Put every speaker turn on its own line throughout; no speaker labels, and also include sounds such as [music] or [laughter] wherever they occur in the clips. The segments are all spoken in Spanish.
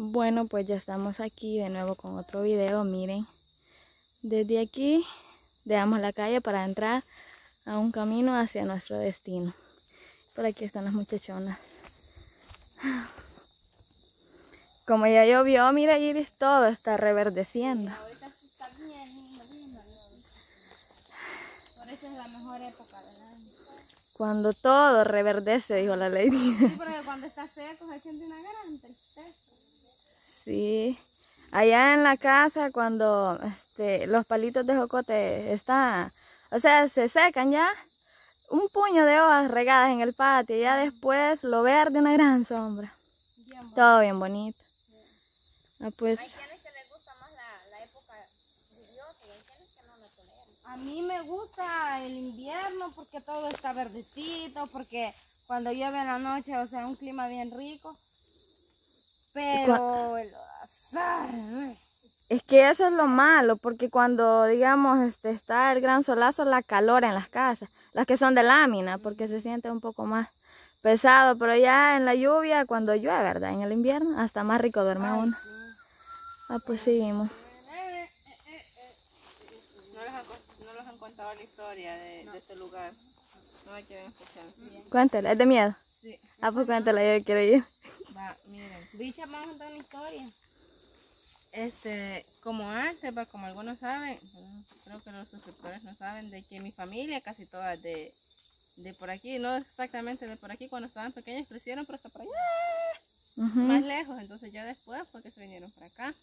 Bueno, pues ya estamos aquí de nuevo con otro video, miren. Desde aquí dejamos la calle para entrar a un camino hacia nuestro destino. Por aquí están las muchachonas. [sighs] Como ya llovió, mira Iris, todo está reverdeciendo.
Ahorita sí está bien lindo, lindo, lindo. Por eso es la mejor época.
Cuando todo reverdece, dijo la lady.
Sí, porque [laughs] cuando está seco se siente una gran.
Sí. Allá en la casa, cuando este, los palitos de jocote están, o sea, se secan ya, un puño de hojas regadas en el patio, y ya después lo verde, una gran sombra.
Bien.
Todo bien bonito. Ah, pues,
Hay quienes que les gusta más la, la época lluviosa y hay quienes que no toleran. A mí me gusta el invierno porque todo está verdecito, porque cuando llueve en la noche, o sea, un clima bien rico. Pero.
Es que eso es lo malo, porque cuando, digamos, este, está el gran solazo, la calor en las casas, las que son de lámina, porque se siente un poco más pesado, pero ya en la lluvia, cuando llueve, ¿verdad? En el invierno, hasta más rico duerme uno. Ah, pues seguimos.
No les, han, no contado la historia de, de este lugar. No la quieren escuchar.
Cuéntale, ¿es de miedo?
Sí.
Ah, pues cuéntale, yo quiero ir.
Va, miren.
Bicha, vamos a contar una historia.
Este, como antes, va, como algunos saben, creo que los suscriptores no saben, de que mi familia casi todas de, de por aquí, no exactamente de por aquí, cuando estaban pequeños crecieron, pero hasta por allá, más lejos. Entonces ya después fue que se vinieron para acá.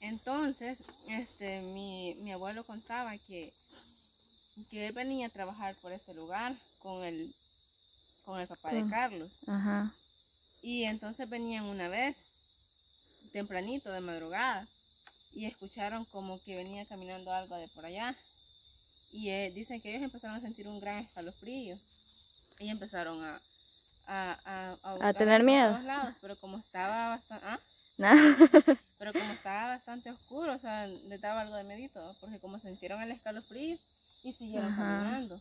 Entonces, este, mi, mi abuelo contaba que, que él venía a trabajar por este lugar con el, con el papá de Carlos.
Ajá.
Y entonces venían una vez, tempranito, de madrugada, y escucharon como que venía caminando algo de por allá. Y eh, dicen que ellos empezaron a sentir un gran escalofrío. Y empezaron a, a, a, a
tener
por
miedo.
todos lados, pero como estaba bastante...
Nada. [laughs]
Pero como estaba bastante oscuro, o sea, les daba algo de medito, porque como sintieron el escalofrío y siguieron
Ajá.
caminando.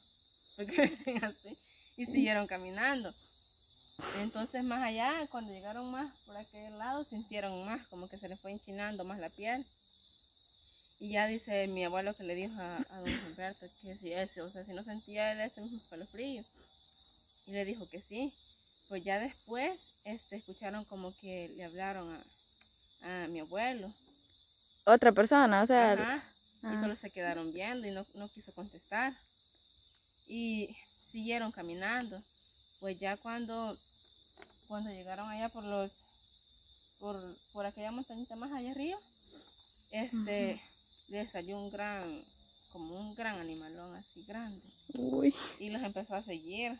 [laughs] Porque así, y siguieron caminando. Entonces más allá, cuando llegaron más por aquel lado, sintieron más, como que se les fue enchinando más la piel. Y ya dice mi abuelo que le dijo a, a don Humberto que si ese, o sea, si no sentía él ese mismo escalofrío. Y le dijo que sí. Pues ya después este, escucharon como que le hablaron a, a mi abuelo.
Otra persona, o sea.
Ajá. Y
ah.
solo se quedaron viendo y no, no quiso contestar. Y siguieron caminando. Pues ya cuando, cuando llegaron allá por los, por, por aquella montañita más allá arriba, este, les salió un gran, como un gran animalón así grande.
Uy.
Y los empezó a seguir.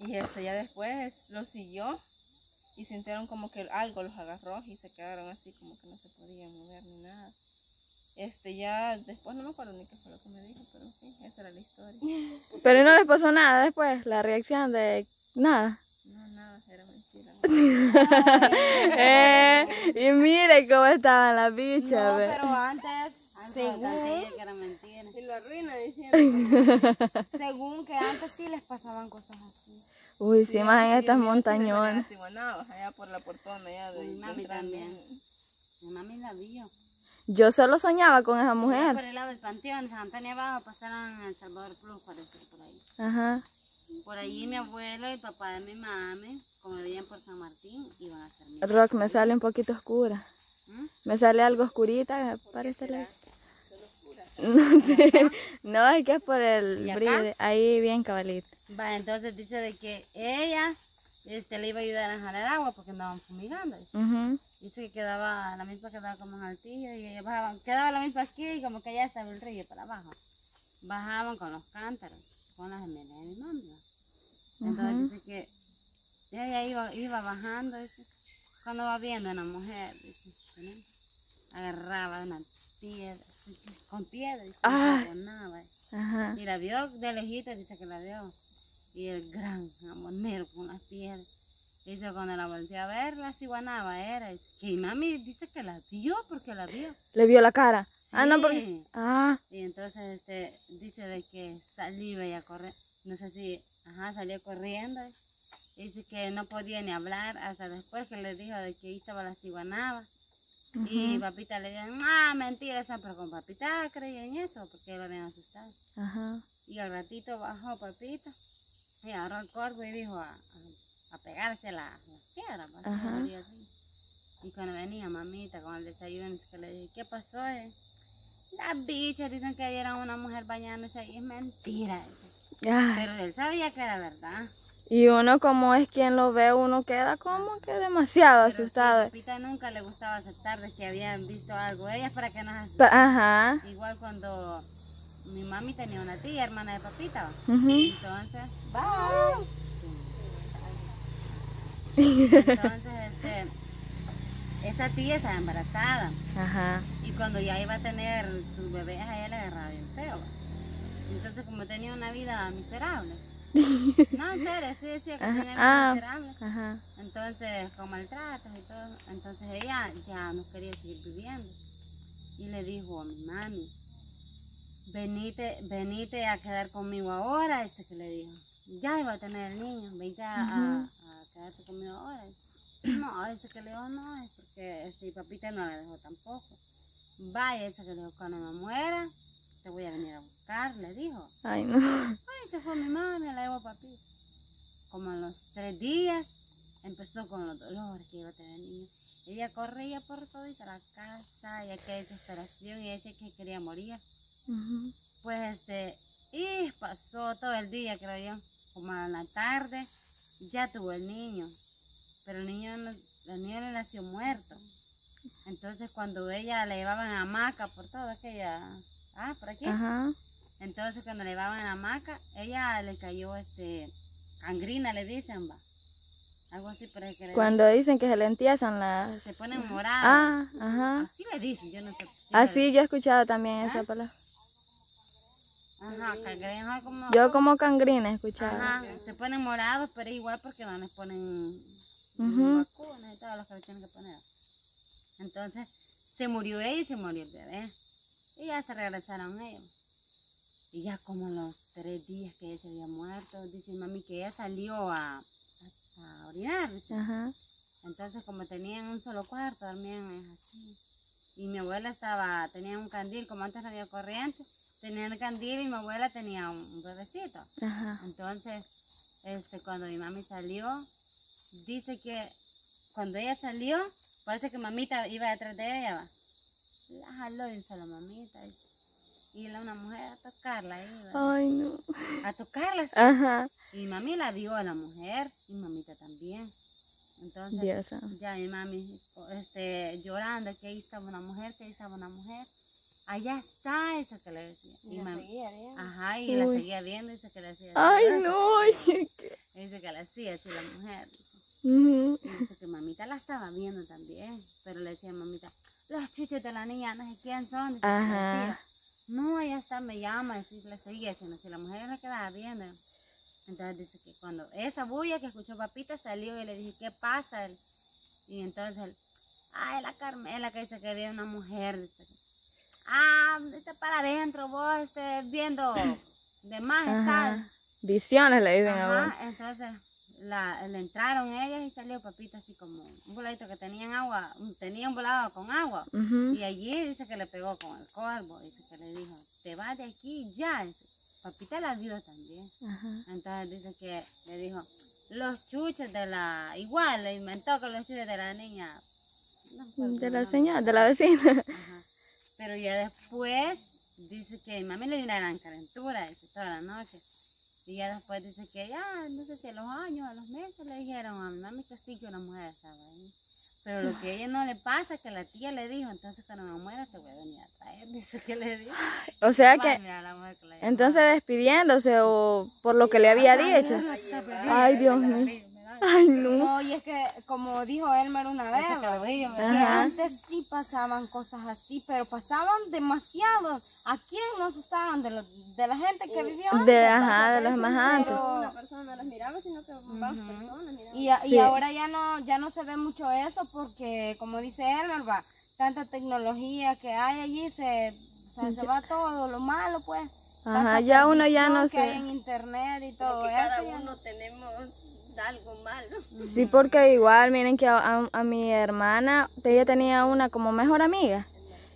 Y este ya después los siguió y sintieron como que algo los agarró y se quedaron así como que no se podían mover ni nada. Este ya después no me acuerdo ni qué fue lo que me dijo, pero en fin, esa era la historia. [laughs]
Pero no les pasó nada después, la reacción de nada.
No, nada, era mentira. [laughs]
Eh, y mire cómo estaban las bichas.
No, pero antes, según,
que era mentira.
Y lo arruina diciendo. [laughs]
según que antes sí les pasaban cosas así.
Uy, sí, más en estas montañones.
allá por la portona, allá de
Mi mami también. Mi mami la vio.
Yo solo soñaba con esa
Por
mujer.
el lado del panteón, San Antonio abajo, pasaron El Salvador Plus, parece, por ahí.
Ajá.
Por allí mi abuelo y el papá de mi mami, como vivían por San Martín, iban a hacer mi
Rock me sale un poquito oscura.
¿Mm?
Me sale algo oscurita para este lado. [laughs] No sé. No, es que es por el brillo. Ahí bien cabalito.
Va, entonces dice de que ella este, le iba a ayudar a jalar agua porque andaban fumigando. dice. Que quedaba, la misma quedaba como en altillo y ella bajaba, quedaba la misma aquí y como que allá estaba el río para abajo. Bajaban con los cántaros, con las gemelas de mi mami. ¿va? Entonces dice que ella iba, iba bajando, dice, cuando va viendo a una mujer, dice, agarraba una piedra, así, con piedra, y se
Ah.
enjabonaba.
Ajá.
Y la vio de lejito, dice que la vio. Y el gran jamonero con las piedras. Dice, cuando la volteó a ver, la ciguanaba era. Dice, que mi mami dice que la vio porque la vio.
Le vio la cara. Ah, no, porque. Ah,
Y entonces este, dice de que salió ella a correr. No sé si, ajá, salió corriendo. Dice que no podía ni hablar hasta después que le dijo de que ahí estaba la ciguanaba. Y papita le dijo, ah, mentira, esa, pero con papita creía en eso porque lo habían asustado.
Ajá.
Y al ratito bajó papita y agarró el corvo y dijo a, a, a pegarse a la, la piedra. pues. Y cuando venía mamita con el desayuno, que le dije, ¿qué pasó? eh? Las bichas dicen que vieron a una mujer bañándose ahí, es mentira.
Ay,
Pero él sabía que era verdad.
Y uno como es quien lo ve, uno queda como que demasiado
Pero
asustado.
Papita nunca le gustaba aceptar de que habían visto algo. Ella es para que nos asuste.
Pa- Ajá.
Igual cuando mi mami tenía una tía, hermana de papita. Entonces, [laughs] entonces este, esa tía estaba embarazada.
Ajá.
Y cuando ya iba a tener su bebé, a ella le agarraba bien feo. Entonces, como tenía una vida miserable. [laughs] No, en serio, sí decía que tenía vida
Ah.
miserable.
Ajá.
Entonces, con maltratos y todo. Entonces ella ya no quería seguir viviendo. Y le dijo a mi mami, venite, venite a quedar conmigo ahora, este que le dijo. Ya iba a tener el niño, venite a, a- a quedarte conmigo ahora. No, ese que le dijo no, es porque este, mi papita no la dejó tampoco. Vaya, ese que le dijo, cuando me muera, te voy a venir a buscar, le dijo.
Ay, no.
Ay, se fue mi mami, la llevó papi. Como a los tres días, empezó con los dolores que iba a tener el niño. Ella corría por toda la casa, y aquella desesperación, y decía que quería morir. Pues este, y pasó todo el día, creo yo, como a la tarde, ya tuvo el niño. Pero el niño, no- el niño le nació muerto. Entonces cuando ella le llevaban a hamaca por toda aquella, ah, por aquí.
Ajá.
Entonces cuando le llevaban a la hamaca, ella le cayó este gangrina, le dicen, va. Algo así para que le
Cuando dicen que se le empiezan las...
se ponen moradas.
Ah, ajá.
Así le dicen, yo no sé. sí
Así yo he escuchado también
¿Ah?
esa palabra.
Ajá, gangrina ajá, como.
Yo como cangrina he escuchado.
Ajá, se ponen morados, pero es igual porque no les ponen
Ujú.
vacunas y todo lo que le tienen que poner. Entonces, se murió ella y se murió el bebé. Y ya se regresaron ellos. Y ya como los tres días que ella se había muerto, dice mami que ella salió a, a, a orinar. dice.
Ajá.
Entonces, como tenían un solo cuarto, dormían es así. Y mi abuela estaba, tenía un candil, como antes no había corriente, tenía el candil y mi abuela tenía un, un bebecito.
Ajá.
Entonces, este, cuando mi mami salió, dice que cuando ella salió, parece que mamita iba detrás de ella, va. La jaló de un solo mamita. Y la una mujer a tocarla ahí, va.
Ay, no.
a tocarla. así.
Ajá.
Y mami la vio a la mujer y mamita también. Entonces,
Dios santo.
ya mi mami este, llorando que ahí estaba una mujer, que ahí estaba una mujer. Allá está esa que le decía. Y mami, ajá, y la seguía viendo y dice que le hacía.
Ay,
así.
no. ay, [laughs] qué-
Dice que le hacía así la mujer. Dice.
Ujú.
Y dice que mamita la estaba viendo también. Pero le decía mamita, los chuchos de la niña no sé quién son.
Ajá.
No, ella está, me llama. Y le seguía haciendo así. La mujer le quedaba viendo. Entonces dice que cuando esa bulla que escuchó papita salió y le dije, ¿qué pasa? Y entonces él, ay, la Carmela que dice que había una mujer. Dice, ah, está para adentro vos, este, viendo de más.
Visiones le dicen a.
Ajá, entonces la, le entraron ellas y salió papita así como un voladito que tenían agua, un- tenía un volado con agua. Y allí dice que le pegó con el corvo, dice que le dijo, te vas de aquí ya. Dice, papita la vio también. Entonces dice que le dijo, los chuchos de la, igual le inventó que los chuchos de la niña. no
De la señora, de la vecina.
Ajá. [laughs] Pero ya después dice que mi mami le dio una gran calentura, dice, toda la noche. Y ya después dice que ya, no sé si a los años, a los meses le dijeron a mi mami que sí, que una mujer estaba ahí. Pero lo que a ella no le pasa es que la tía le dijo, entonces cuando me muera te voy a venir a traer, [laughs] dice que le dijo.
O sea que, entonces despidiéndose o por lo que le había dicho. Ay, Dios mío. Ay, no.
No, y es que, como dijo Elmer una vez, que antes sí pasaban cosas así, pero pasaban demasiado. ¿A quién no asustaron? De, los- de la gente que vivió antes.
De, ajá, de los más antes.
Pero-
Una persona no las miraba, sino que más personas miraban.
Y, a- y
Sí.
ahora ya no, ya no se ve mucho eso porque, como dice Elmer, va, tanta tecnología que hay allí, se, o sea, se va todo lo malo, pues.
Ajá, ya uno ya no
que hay en internet y todo
Porque
eso.
cada
ya
uno tenemos,
algo malo.
Sí, porque igual, miren que a, a mi hermana, ella tenía una como mejor amiga.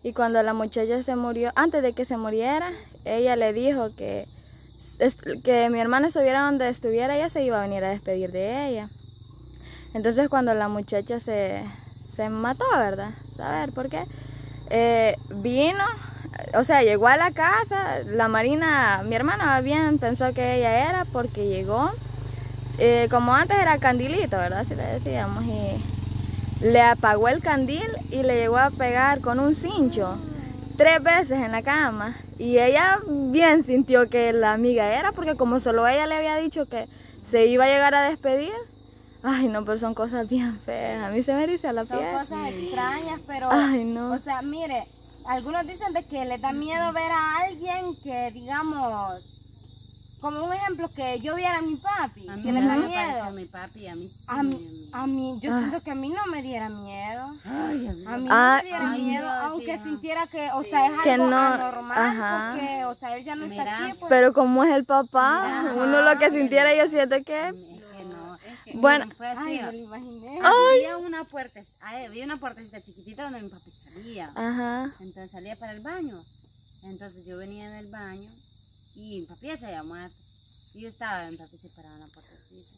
Y cuando la muchacha se murió, antes de que se muriera, ella le dijo que, que mi hermana estuviera donde estuviera, ella se iba a venir a despedir de ella. Entonces cuando la muchacha se, se mató, ¿verdad? ¿Saber por qué? Eh, vino, o sea, llegó a la casa, la Marina, mi hermana bien pensó que ella era porque llegó, eh, como antes era candilito, ¿verdad? Si le decíamos, y le apagó el candil y le llegó a pegar con un cincho tres veces en la cama. Y ella bien sintió que la amiga era, porque como solo ella le había dicho que se iba a llegar a despedir. Ay, no, pero son cosas bien feas. A mí se me dice a la piel.
Son cosas extrañas, pero...
Ay, no.
O sea, mire, algunos dicen de que les da miedo ver a alguien que, digamos, como un ejemplo que yo viera a mi papi,
A mí
que
no
le da
me
miedo.
pareció mi papi, a mí sí
A mí, a yo
Ah.
siento que a mí no me diera miedo.
Ay, a mí
A
Ah,
no me diera
ay,
miedo, aunque sintiera que, o sea, es algo
Que no,
anormal,
ajá.
porque, o sea, él ya no está aquí, pues.
Pero como es el papá,
Mira,
uno lo que sintiera yo siento que...
Es que no, es que
Bueno.
fue así.
Ay, me lo imaginé.
Había una puerta, ay, había una puertecita chiquitita donde mi papi salía.
Ajá.
Entonces salía para el baño. Entonces yo venía del baño y mi papi se había muerto. Y yo estaba, mi papi se paraba en la puertecita.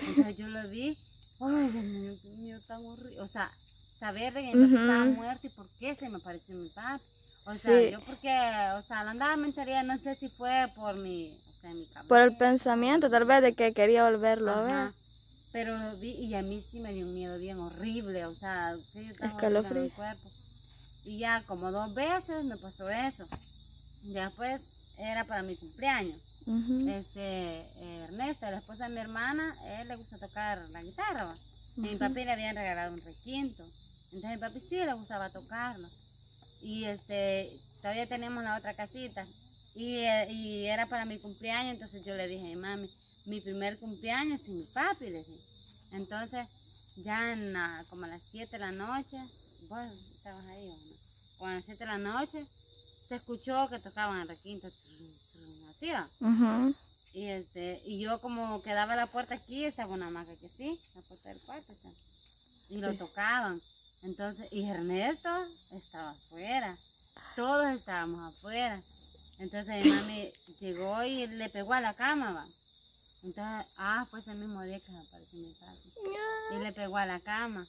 Entonces yo lo vi, ay, Dios mío, qué mío tan horrible. O sea, saber de que mi papi estaba muerto y por qué se me apareció mi papi. O sea,
Sí.
yo porque, o sea, la andaba mentalidad, no sé si fue por mi, o sea, mi cabeza.
Por el pensamiento tal vez de que quería volverlo a ver.
Pero lo vi y a mí sí me dio un miedo bien horrible, o sea, sí, yo estaba en mi cuerpo. Y ya como dos veces me pasó eso. Después era para mi cumpleaños. Este, eh, Ernesto, la esposa de mi hermana, él le gusta tocar la guitarra. ¿va? Y mi papi le habían regalado un requinto. Entonces mi papi sí le gustaba tocarlo. Y este, todavía tenemos la otra casita. Y, eh, y era para mi cumpleaños, entonces yo le dije a mi mami, mi primer cumpleaños sin mi papi, le dije. Entonces, ya en la- como a las 7 de la noche, vos estabas ahí, ¿o no? Como a las 7 de la noche, se escuchó que tocaban el requinto, así, ¿va?
Ujú.
Y, este, y yo como quedaba la puerta aquí, estaba una hamaca que sí, la puerta del cuarto. Y lo tocaban. Entonces, y Ernesto estaba afuera. Todos estábamos afuera. Entonces mi mami llegó y le pegó a la cama, va. Entonces, ah, pues el mismo día que apareció mi papi. Y le pegó a la cama.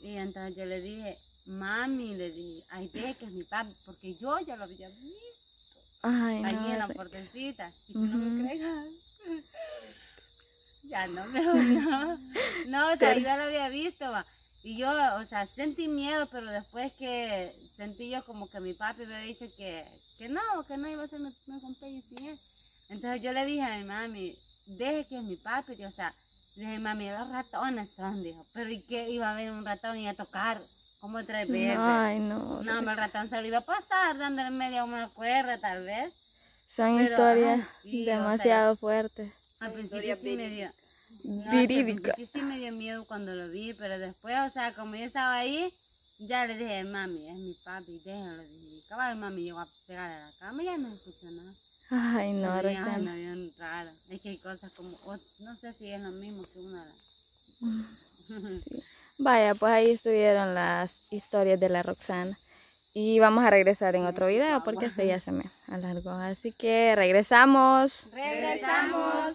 Y entonces yo le dije, mami, le dije, ay, deje que es mi papi, porque yo ya lo había visto
Ay, no.
allí en la puertecita. Y si no me creas, [laughs] ya no me no. No, o sea, yo ya lo había visto, va. Y yo, o sea, sentí miedo, pero después que sentí yo como que mi papi me había dicho que, que no, que no iba a ser mi cumpleaños sin él. Entonces yo le dije a mi mami, deje que es mi papi, que, o sea, le dije, mami, los ratones son, dijo, pero ¿y qué iba a haber un ratón y a tocar? Como tres veces.
Ay, no.
No, hombre, el ratón se lo iba a pasar dándole media una cuerda, tal vez.
Son
pero,
historias
sí, o sea,
demasiado fuertes.
Al principio sí me dio. no, principio sí me dio miedo cuando lo vi, pero después, o sea, como yo estaba ahí, ya le dije, mami, es mi papi, déjalo. Dije, y cabal, mami llegó a pegarle a la cama y ya no escuchó nada.
Ay, no,
ya,
Roxana.
no, bien raro. Es que hay cosas como, o- no sé si es lo mismo que una. [laughs]
Sí. Vaya, pues ahí estuvieron las historias de la Roxana. Y vamos a regresar en otro video porque este ya se me alargó. Así que regresamos.
Regresamos.